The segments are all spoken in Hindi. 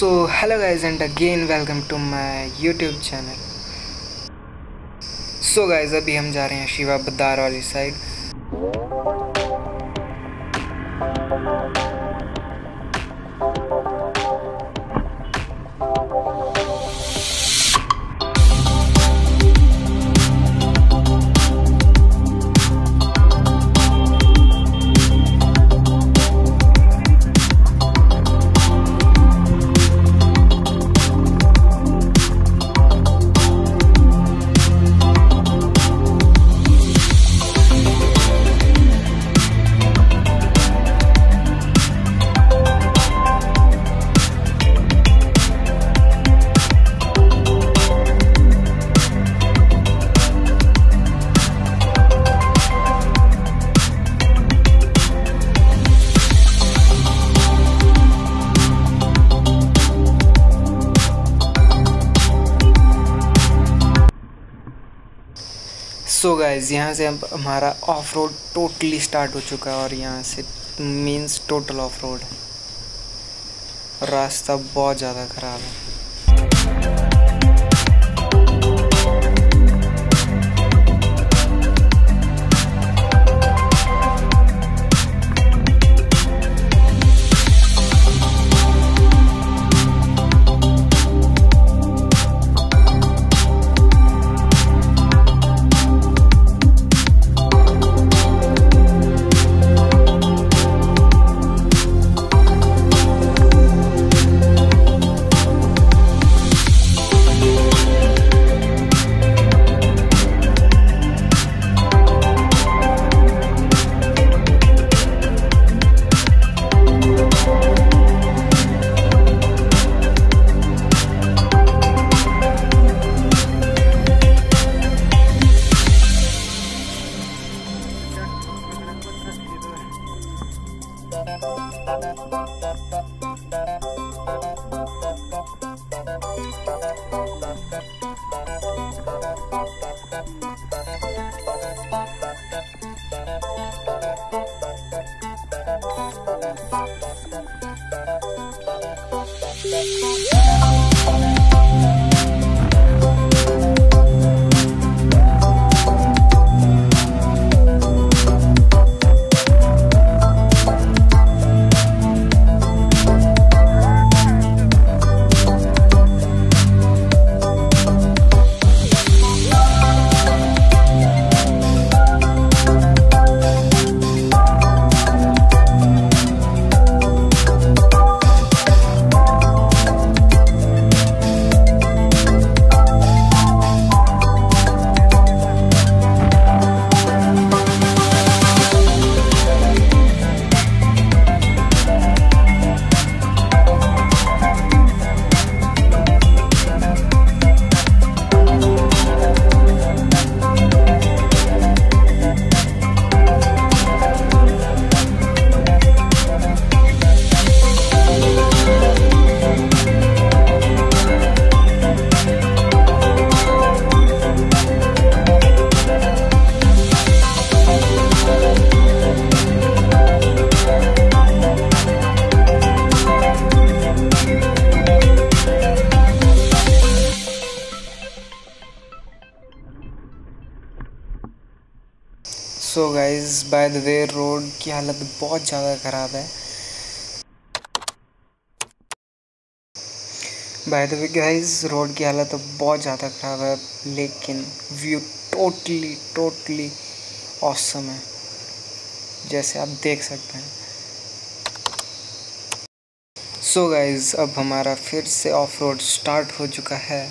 So hello guys and again welcome to my YouTube channel so guys अभी हम जा रहे हैं शिवा बदार वाली साइड सो गाइज़ यहाँ से अब हमारा ऑफ़ रोड टोटली स्टार्ट हो चुका है और यहाँ से मीन्स टोटल ऑफ़ रोड है। रास्ता बहुत ज़्यादा ख़राब है। So guys by the way road की हालत बहुत ज़्यादा ख़राब है। By the way guys road की हालत तो बहुत ज़्यादा ख़राब है, लेकिन व्यू टोटली टोटली औसम है। जैसे आप देख सकते हैं। सो so गाइज़ अब हमारा फिर से ऑफ़ रोड स्टार्ट हो चुका है।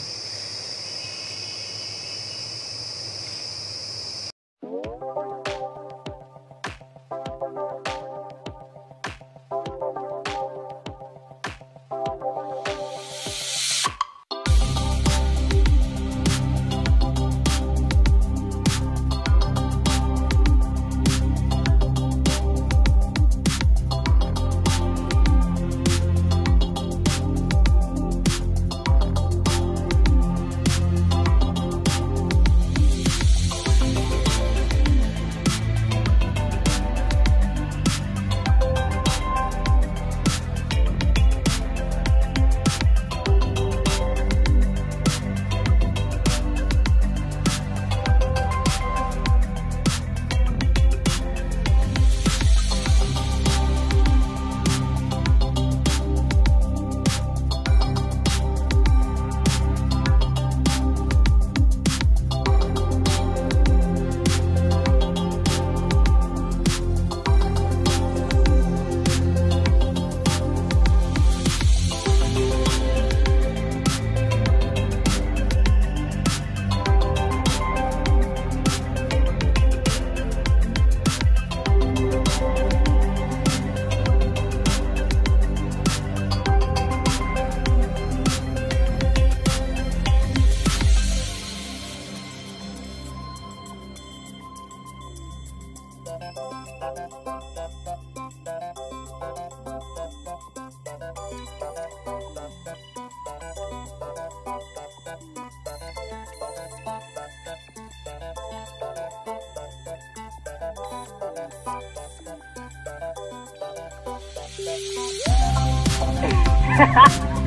Ha ha!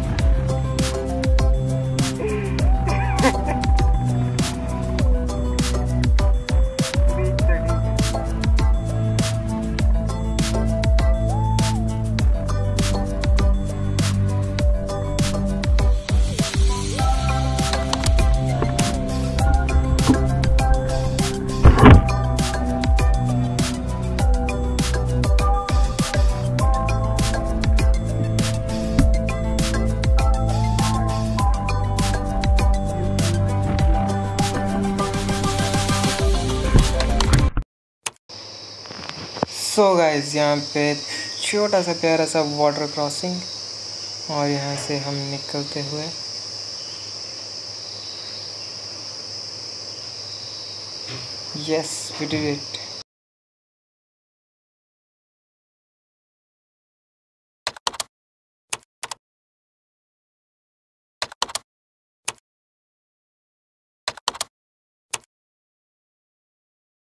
सो गाइस यहाँ पे छोटा सा प्यारा सा वाटर क्रॉसिंग और यहाँ से हम निकलते हुए। Yes we did it